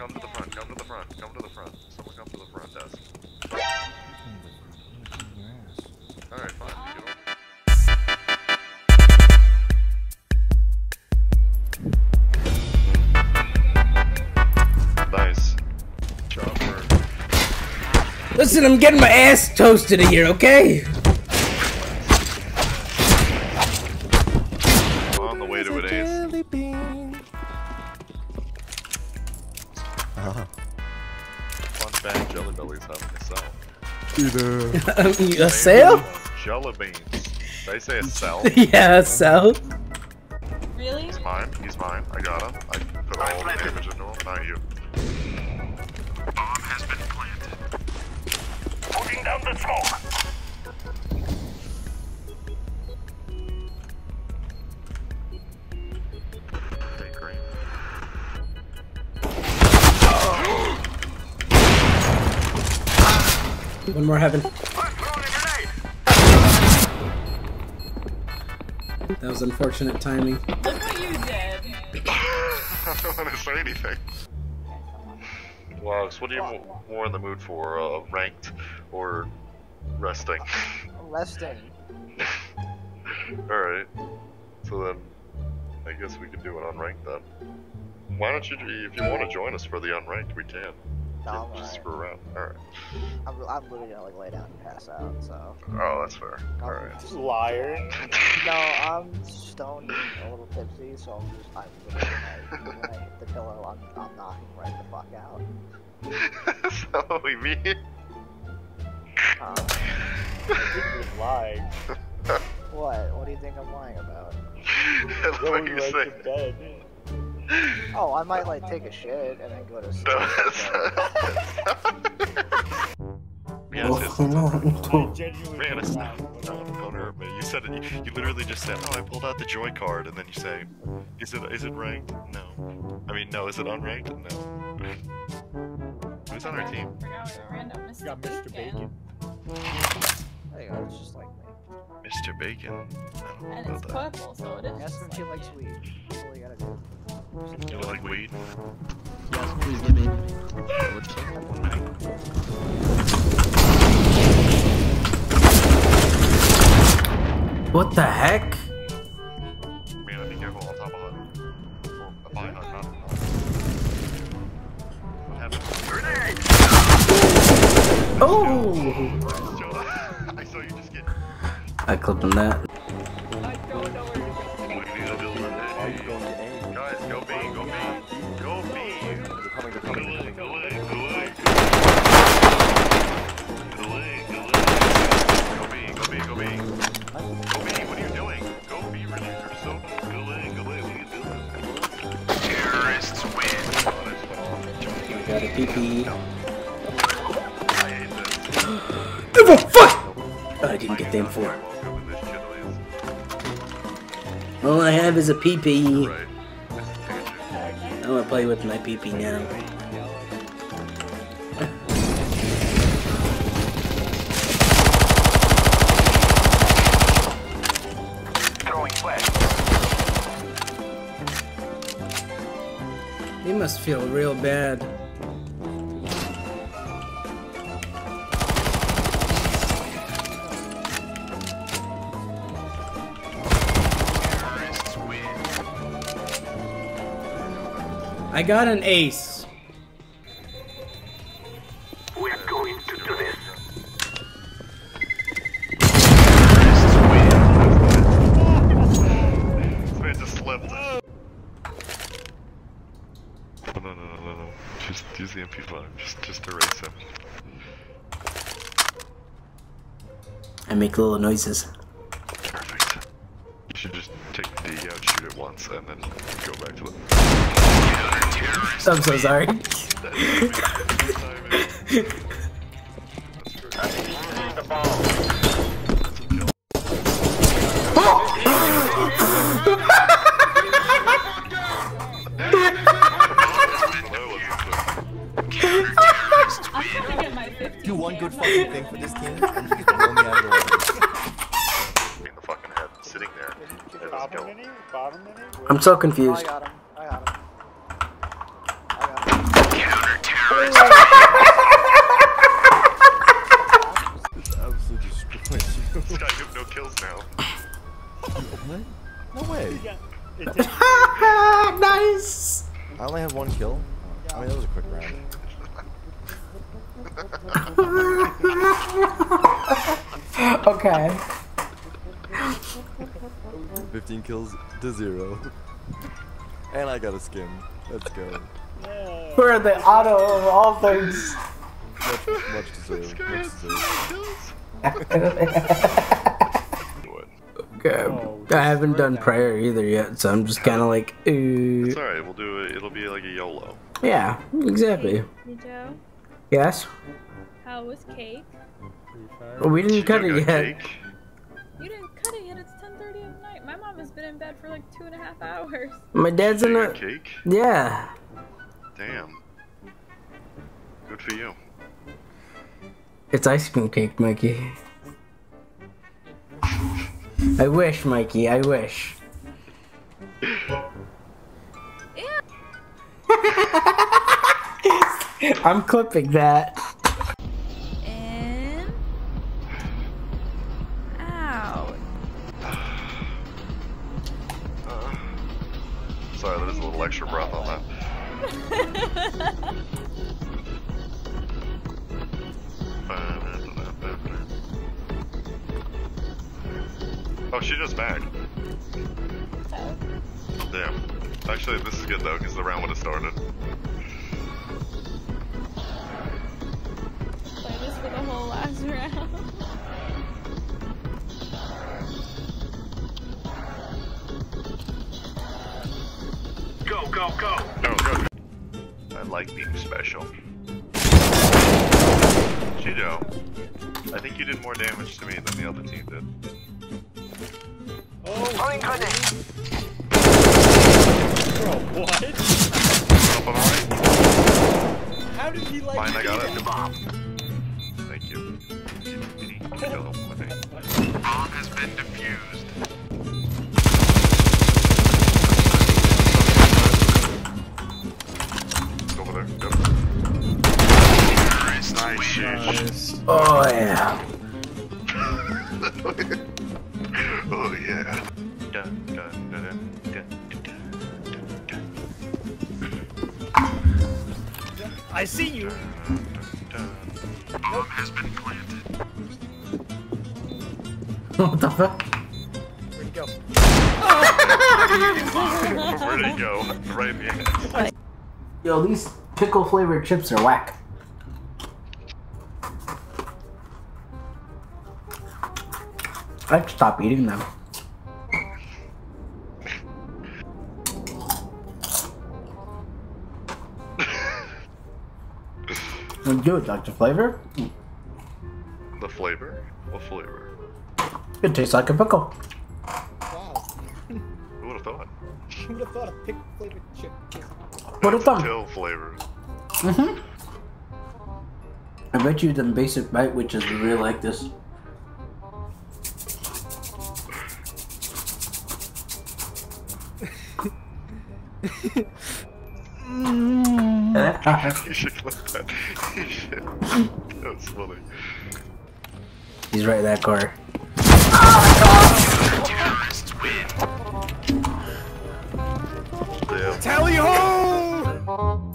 come to the front, come to the front, come to the front. Someone come to the front desk. Alright, fine. You know. Nice. Listen, I'm getting my ass toasted in here, okay? Bellies having a sell. a sale? Jelly beans. Did I say a sell? yeah, a sale. Really? He's mine. He's mine. I got him. I put all the damage into him. Not you. Bomb has been planted. Putting down the smoke. One more heaven. That was unfortunate timing. Look what you did. I don't want to say anything. Logs, what are you mo- more in the mood for? Uh, ranked or resting? Resting. Alright. So then, I guess we can do it unranked then. Why don't you, if you want to join us for the unranked, we can. No, I'm Just alright. screw around. Alright. I'm, I'm literally gonna like lay down and pass out, so. Oh, that's fair. Alright. Liar. No, I'm stoned and a little tipsy, so I'm just, I'm literally like, when I hit the pillow, I'm, I'm knocking right the fuck out. so we mean. Um, Just lying. what? What do you think I'm lying about? what Going you right say? to bed. Oh, I might like take a shit and then go to sleep. No, but- that's Yes, yes. I genuinely Man, it's lying. No, don't hurt me. You said it. You, you literally just said, "Oh, I pulled out the joy card," and then you say, "Is it is it ranked? No. I mean, no. Is it unranked? No." Who's on our team? Forgot we were random Mr. Got Mr. Bacon. There you go, it's just like me. Mr. Bacon. I don't know And about it's that. purple, so it is. Ask just him if he likes weed. That's all you gotta do. Do you like weed? Yes, please give me. What's up? What the heck? Man, be careful on top of hut. Or by hut, not hut. What happened? Oh! I saw you just get. I clipped him that. PP. Hate. Oh, fuck! I didn't get them for. Welcome in this channel is All I have is a PP. right. This is tangent. I'm gonna play with my PP now. They must feel real bad. I got an ace. We're going to do this man just slipped. No, oh, no, no, no, no, no. Just use the MP5. Just, just erase him. I make little noises. Perfect. You should just take the D out, shoot it once, and then go back to the. I'm so sorry. I'm trying to get my 50. Do one good fucking thing for this team, and you can throw me out of the way. In the fucking head, sitting there. It was Bottom go. mini? Bottom mini? I'm so Oh, I confused. got him. I got him. I got him. Absolutely destroyed you. This guy, you no kills now. What? No way. Yeah, it nice. I only have one kill. I mean, that was a quick round. Okay. 15 kills to zero. And I got a skin. Let's go. yeah. We're the auto of all things. Much, much deserved. Much deserved. What? Okay. Oh, I haven't done that. prayer either yet, so I'm just kind of like, ooh. It's alright, we'll do it. It'll be like a YOLO. Yeah, exactly. Hey, Joe, Yes. how was cake? Well, we didn't You cut it yet. cake? You didn't cut it yet. It's 10:30 at night. My mom has been in bed for like two and a half hours. My dad's in You a. cake? Yeah. Damn. Good for you. It's ice cream cake, Mikey. I wish, Mikey. I wish. I'm clipping that. Oh, she back. Damn. Actually, this is good though, because the round would have started. Play this for the whole last round. Go, go, go! Go, go! I like being special. Chido, I think you did more damage to me than the other team did. Oh, bro, what? Up on the right? How did he like Fine, I got it. that? Thank you. Any kill with me. Bomb has been defused. Over there. Go. Nice. Oh yeah. oh yeah. I see you. Bomb has been planted. What the fuck? Where'd he go? Where did he go? Right in the end. Yo, these pickle flavored chips are whack. I'd stop eating them. Would you like the flavor? The flavor? What flavor? It tastes like a pickle. Wow. Who would have thought? Who would have thought a pickle flavored chip? What a thought? Till flavor. Mm-hmm. I bet you the basic bite witches would really like this. You should clip that. You should. That was funny. He's right in that corner. Damn. Tally ho!